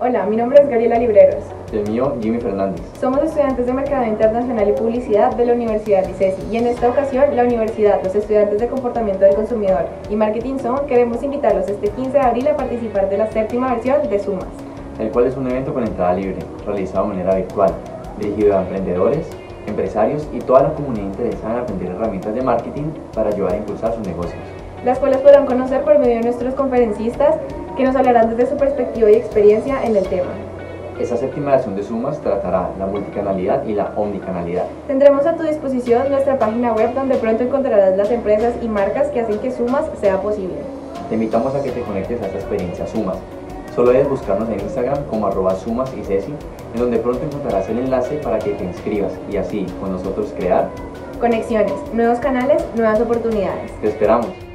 Hola, mi nombre es Gabriela Libreros. El mío, Jimmy Fernández. Somos estudiantes de Mercado Internacional y Publicidad de la Universidad ICESI y en esta ocasión la universidad, los estudiantes de Comportamiento del Consumidor y Marketing Zone queremos invitarlos este 15 de abril a participar de la séptima versión de Sumas. El cual es un evento con entrada libre, realizado de manera virtual, dirigido a emprendedores, empresarios y toda la comunidad interesada en aprender herramientas de marketing para ayudar a impulsar sus negocios. Las cuales podrán conocer por medio de nuestros conferencistas que nos hablarán desde su perspectiva y experiencia en el tema. Esta séptima versión de Sumas tratará la multicanalidad y la omnicanalidad. Tendremos a tu disposición nuestra página web donde pronto encontrarás las empresas y marcas que hacen que Sumas sea posible. Te invitamos a que te conectes a esta experiencia Sumas. Solo debes buscarnos en Instagram como arroba sumas y ceci, en donde pronto encontrarás el enlace para que te inscribas y así con nosotros crear. Conexiones, nuevos canales, nuevas oportunidades. Te esperamos.